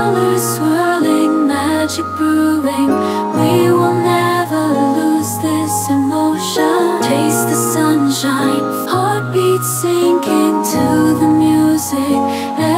Colors swirling, magic brewing. We will never lose this emotion. Taste the sunshine, heartbeat sinking to the music.